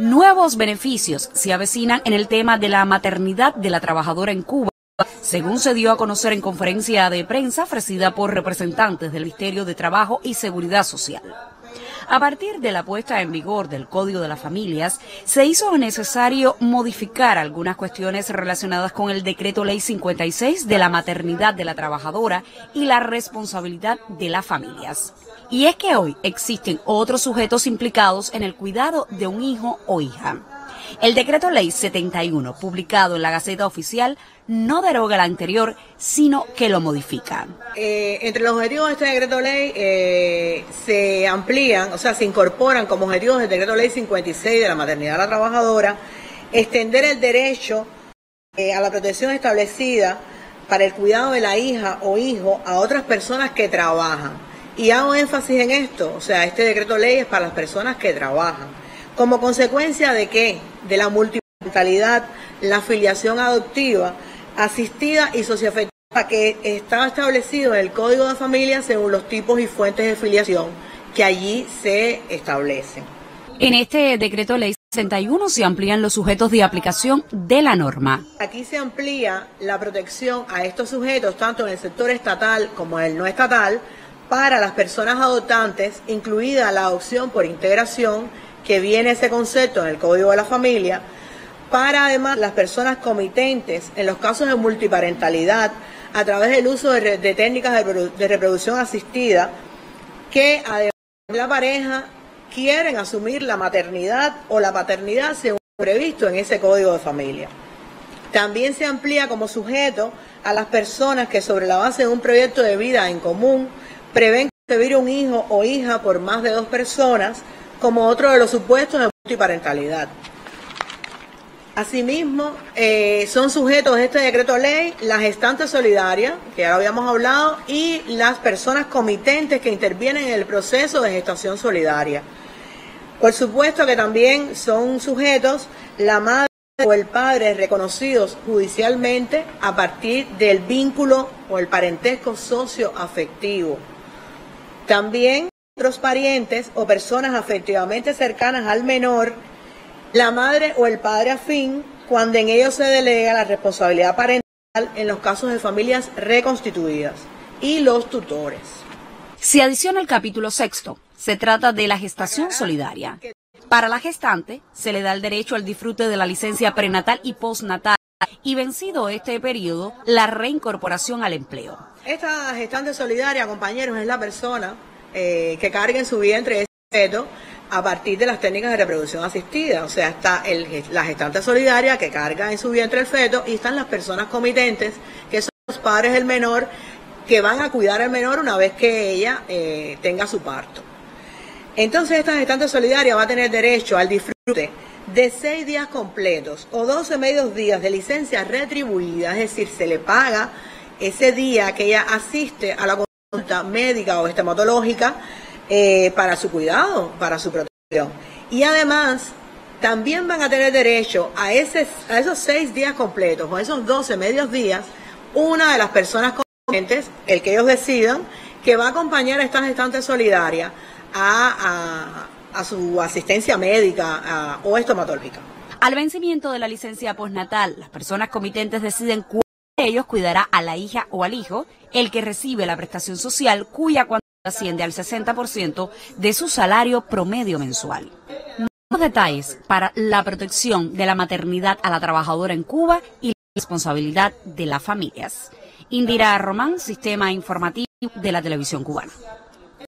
Nuevos beneficios se avecinan en el tema de la maternidad de la trabajadora en Cuba, según se dio a conocer en conferencia de prensa ofrecida por representantes del Ministerio de Trabajo y Seguridad Social. A partir de la puesta en vigor del Código de las Familias, se hizo necesario modificar algunas cuestiones relacionadas con el Decreto Ley 56 de la maternidad de la trabajadora y la responsabilidad de las familias. Y es que hoy existen otros sujetos implicados en el cuidado de un hijo o hija. El decreto ley 71, publicado en la Gaceta Oficial, no deroga el anterior, sino que lo modifica. Eh, entre los objetivos de este decreto ley eh, se amplían, o sea, se incorporan como objetivos del decreto ley 56 de la maternidad a la trabajadora, extender el derecho eh, a la protección establecida para el cuidado de la hija o hijo a otras personas que trabajan. Y hago énfasis en esto, o sea, este decreto ley es para las personas que trabajan como consecuencia de qué? De la multiparentalidad, la afiliación adoptiva, asistida y socioafectiva que está establecido en el Código de Familia según los tipos y fuentes de filiación que allí se establecen. En este decreto ley 61 se amplían los sujetos de aplicación de la norma. Aquí se amplía la protección a estos sujetos, tanto en el sector estatal como en el no estatal, para las personas adoptantes, incluida la adopción por integración que viene ese concepto en el Código de la Familia, para además las personas comitentes en los casos de multiparentalidad a través del uso de, técnicas de, reproducción asistida que además la pareja quieren asumir la maternidad o la paternidad según previsto en ese código de familia. También se amplía como sujeto a las personas que sobre la base de un proyecto de vida en común prevén concebir un hijo o hija por más de dos personas como otro de los supuestos de multiparentalidad. Asimismo, eh, son sujetos de este decreto ley las gestantes solidarias, que ya habíamos hablado, y las personas comitentes que intervienen en el proceso de gestación solidaria. Por supuesto que también son sujetos la madre o el padre reconocidos judicialmente a partir del vínculo o el parentesco socioafectivo. También otros parientes o personas afectivamente cercanas al menor, la madre o el padre afín, cuando en ellos se delega la responsabilidad parental en los casos de familias reconstituidas, y los tutores. Se adiciona el capítulo sexto. Se trata de la gestación solidaria. Para la gestante se le da el derecho al disfrute de la licencia prenatal y postnatal y vencido este periodo, la reincorporación al empleo. Esta gestante solidaria, compañeros, es la persona eh, que cargue en su vientre ese feto a partir de las técnicas de reproducción asistida. O sea, está el, la gestante solidaria que carga en su vientre el feto y están las personas comitentes, que son los padres del menor, que van a cuidar al menor una vez que ella eh, tenga su parto. Entonces, esta gestante solidaria va a tener derecho al disfrute de seis días completos o 12 medios días de licencia retribuida, es decir, se le paga ese día que ella asiste a la médica o estomatológica eh, para su cuidado, para su protección. Y además, también van a tener derecho a, esos seis días completos o esos doce medios días, una de las personas competentes, el que ellos decidan, que va a acompañar a esta gestante solidaria a, su asistencia médica o estomatológica. Al vencimiento de la licencia postnatal, las personas comitentes deciden cuál ellos cuidará a la hija o al hijo el que recibe la prestación social cuya cuantía asciende al 60% de su salario promedio mensual. Nuevos detalles para la protección de la maternidad a la trabajadora en Cuba y la responsabilidad de las familias. Indira Román, Sistema Informativo de la Televisión Cubana.